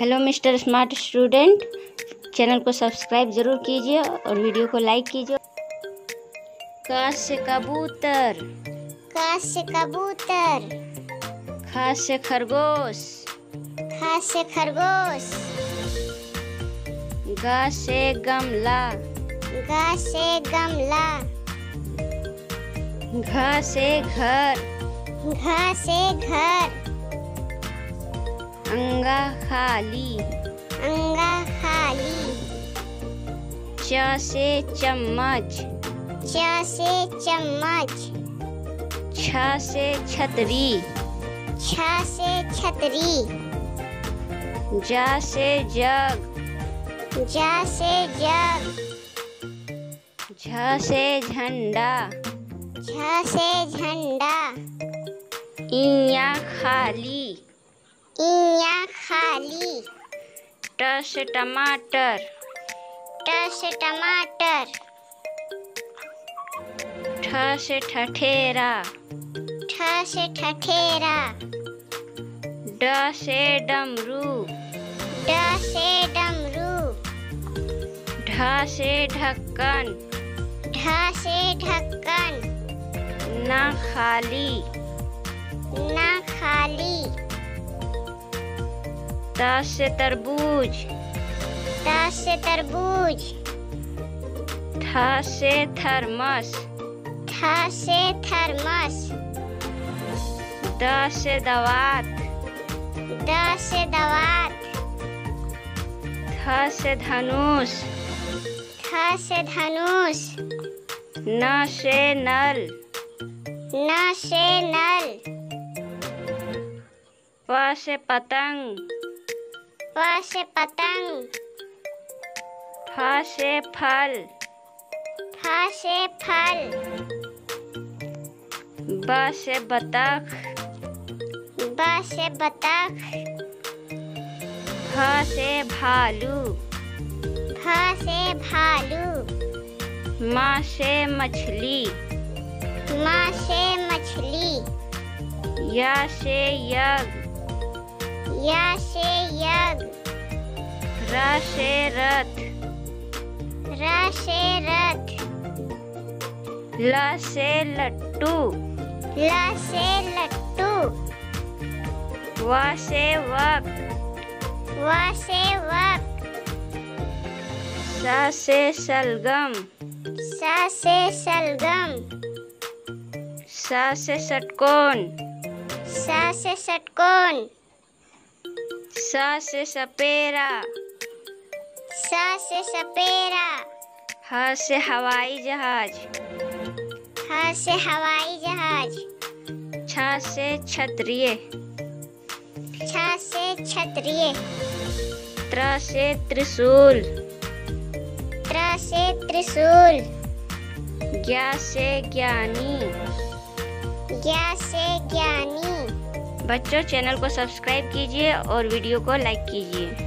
Hello mister smart student channel को subscribe ज़रूर कीजिए और वीडियो को लाइक कीजिए। का से कबूतर। का से कबूतर। खा से खरगोश। खा से खरगोश। गा से गमला। गा से गमला। घ से घर। घ से घर। अंगा खाली अंगा खाली च से चम्मच। च से चम्मच। छ से छतरी। छ से छतरी। जा से जग। जा से जग। झ से झंडा। झ से झंडा। इया खाली। इया खाली। ट से टमाटर। ट से टमाटर। ठ से ठठेरा। ठ से ठठेरा। ड से डमरू। ड से डमरू। ढ से ढक्कन। ढ से ढक्कन। न खाली। त से तरबूज त से तरबूज थ से थर्मस थ से थर्मस द से दवात द से दवात थ से धनुष थ से धनुष न से नल न से नल प से पतंग प से पतंग। फ से फल। फ से फल। ब से बतख। ब से बतख। भ से भालू। भ से भालू। म से मछली। म से मछली। य से यज्ञ। य से यज्ञ र से रथ र से रथ ल से लट्टू ल से लट्टू व से वक्त व से वक्त स से सलगम स से सलगम स से षटकोण स से षटकोण स से सपेरा। स से सपेरा। ह से हवाई जहाज़। ह से हवाई जहाज़। छ से क्षत्रिय। छ से क्षत्रिय। त्र से त्रिशूल। त्र से त्रिशूल। ज्ञा से ज्ञानी। ज्ञा से ज्ञानी। बच्चों चैनल को सब्सक्राइब कीजिए और वीडियो को लाइक कीजिए।